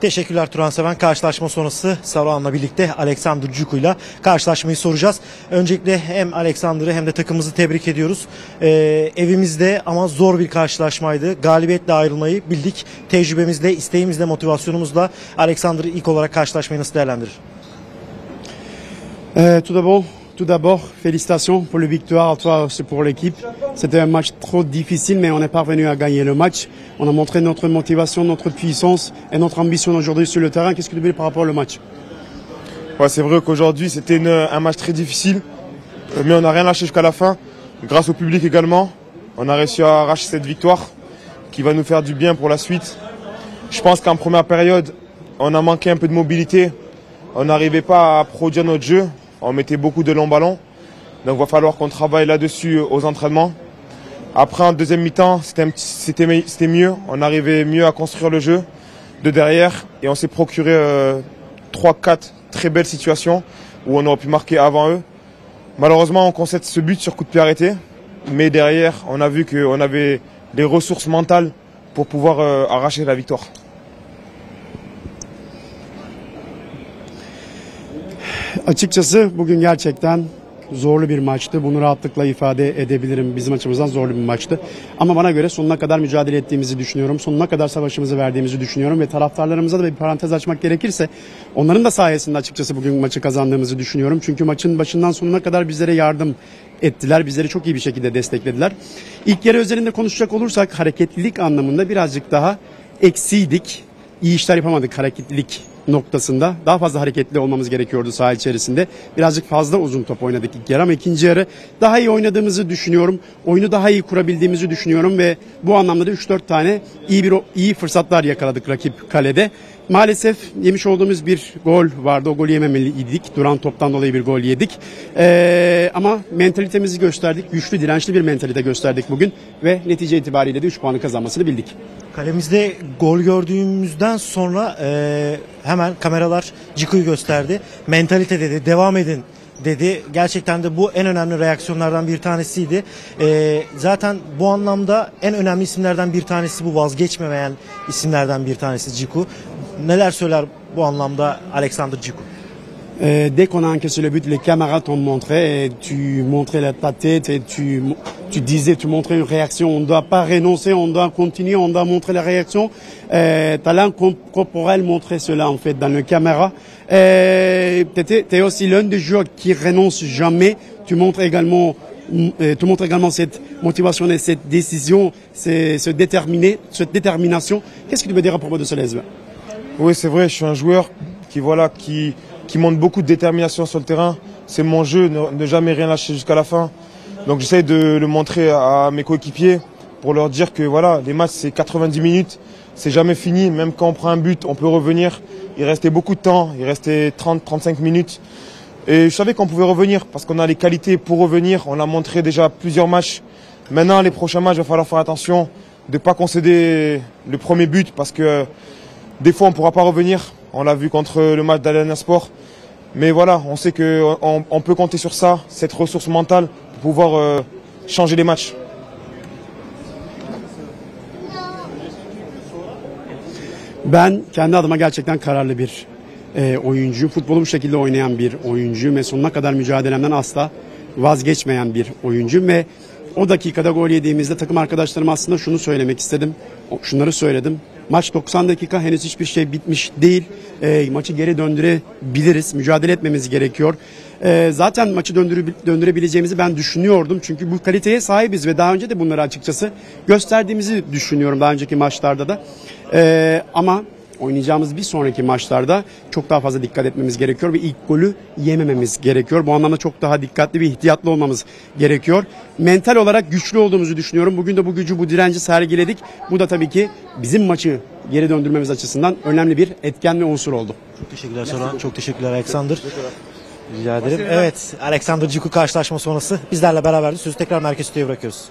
Teşekkürler Turan Seven. Karşılaşma sonrası Saruhan'la birlikte Alexander Cuku'yla karşılaşmayı soracağız. Öncelikle hem Alexander'ı hem de takımımızı tebrik ediyoruz. Ee, evimizde ama zor bir karşılaşmaydı. Galibiyetle ayrılmayı bildik. Tecrübemizle, isteğimizle, motivasyonumuzla Alexander'ı ilk olarak karşılaşmayı nasıl değerlendirir? Euh, tout d'abord, tout d'abord, félicitations pour la victoire, à toi aussi pour l'équipe. C'était un match trop difficile, mais on est parvenu à gagner le match. On a montré notre motivation, notre puissance et notre ambition aujourd'hui sur le terrain. Qu'est-ce que tu veux par rapport au match? Ouais, c'est vrai qu'aujourd'hui c'était un match très difficile, mais on n'a rien lâché jusqu'à la fin. Grâce au public également, on a réussi à arracher cette victoire qui va nous faire du bien pour la suite. Je pense qu'en première période, on a manqué un peu de mobilité. On n'arrivait pas à produire notre jeu. On mettait beaucoup de longs ballons. Donc il va falloir qu'on travaille là-dessus aux entraînements. Après, en deuxième mi-temps, c'était mieux. On arrivait mieux à construire le jeu de derrière et on s'est procuré euh, 3-4 très belles situations où on aurait pu marquer avant eux. Malheureusement, on concède ce but sur coup de pied arrêté. Mais derrière, on a vu qu'on avait les ressources mentales pour pouvoir euh, arracher la victoire. Açıkçası bugün gerçekten zorlu bir maçtı. Bunu rahatlıkla ifade edebilirim. Bizim açımızdan zorlu bir maçtı. Ama bana göre sonuna kadar mücadele ettiğimizi düşünüyorum. Sonuna kadar savaşımızı verdiğimizi düşünüyorum ve taraftarlarımıza da bir parantez açmak gerekirse onların da sayesinde açıkçası bugün maçı kazandığımızı düşünüyorum. Çünkü maçın başından sonuna kadar bizlere yardım ettiler. Bizleri çok iyi bir şekilde desteklediler. İlk yarı özelinde konuşacak olursak hareketlilik anlamında birazcık daha eksiydik. İyi işler yapamadık hareketlilik noktasında. Daha fazla hareketli olmamız gerekiyordu saha içerisinde. Birazcık fazla uzun top oynadık ilk yarı ama ikinci yarı daha iyi oynadığımızı düşünüyorum. Oyunu daha iyi kurabildiğimizi düşünüyorum ve bu anlamda da 3-4 tane iyi bir iyi fırsatlar yakaladık rakip kalede. Maalesef yemiş olduğumuz bir gol vardı. O golü yememeliydik. Duran toptan dolayı bir gol yedik. Ee, ama mentalitemizi gösterdik. Güçlü, dirençli bir mentalite gösterdik bugün. Ve netice itibariyle de 3 puanı kazanmasını bildik. Kalemizde gol gördüğümüzden sonra e, hemen kameralar Ciku'yu gösterdi. Mentalite dedi, devam edin dedi. Gerçekten de bu en önemli reaksiyonlardan bir tanesiydi. E, zaten bu anlamda en önemli isimlerden bir tanesi bu vazgeçmemeyen isimlerden bir tanesi Ciku. Neler söyler bu anlamda Alexander Ciku? Euh, dès qu'on a encaissé le but, les camarades t'ont montré, et tu montrais la, ta tête et tu, tu disais, tu montrais une réaction. On ne doit pas renoncer, on doit continuer, on doit montrer la réaction. Euh, ta langue com- corporelle montrait cela en fait dans le caméra. Euh, tu es aussi l'un des joueurs qui renonce jamais. Tu montres également euh, tu montres également cette motivation et cette décision, c'est déterminer, cette détermination. Qu'est-ce que tu veux dire à propos de ce lesbe? Oui, c'est vrai, je suis un joueur qui, voilà, qui, qui montre beaucoup de détermination sur le terrain. C'est mon jeu, ne, ne jamais rien lâcher jusqu'à la fin. Donc j'essaie de le montrer à mes coéquipiers pour leur dire que voilà, les matchs c'est 90 minutes, c'est jamais fini. Même quand on prend un but, on peut revenir. Il restait beaucoup de temps, il restait 30-35 minutes. Et je savais qu'on pouvait revenir parce qu'on a les qualités pour revenir. On l'a montré déjà plusieurs matchs. Maintenant, les prochains matchs, il va falloir faire attention de ne pas concéder le premier but parce que des fois, on ne pourra pas revenir. On l'a vu contre le match d'Alena Sport. Mais voilà, on sait qu'on on, peut compter sur ça, cette ressource mentale, pouvoir euh, changer les matchs. Ben kendi adıma gerçekten kararlı bir e, oyuncu. Futbolu bu şekilde oynayan bir oyuncu ve sonuna kadar mücadelemden asla vazgeçmeyen bir oyuncu ve o dakikada gol yediğimizde takım arkadaşlarım aslında şunu söylemek istedim. Şunları söyledim. Maç 90 dakika henüz hiçbir şey bitmiş değil. E, maçı geri döndürebiliriz. Mücadele etmemiz gerekiyor. E, zaten maçı döndüre, döndürebileceğimizi ben düşünüyordum. Çünkü bu kaliteye sahibiz ve daha önce de bunları açıkçası gösterdiğimizi düşünüyorum daha önceki maçlarda da. E, ama oynayacağımız bir sonraki maçlarda çok daha fazla dikkat etmemiz gerekiyor ve ilk golü yemememiz gerekiyor. Bu anlamda çok daha dikkatli ve ihtiyatlı olmamız gerekiyor. Mental olarak güçlü olduğumuzu düşünüyorum. Bugün de bu gücü, bu direnci sergiledik. Bu da tabii ki bizim maçı geri döndürmemiz açısından önemli bir etken ve unsur oldu. Çok teşekkürler Saruhan. Çok teşekkürler Alexander. Rica ederim. Evet, Alexander Ciku karşılaşma sonrası bizlerle beraberdi. Sözü tekrar Merkez Stüdyo'ya bırakıyoruz.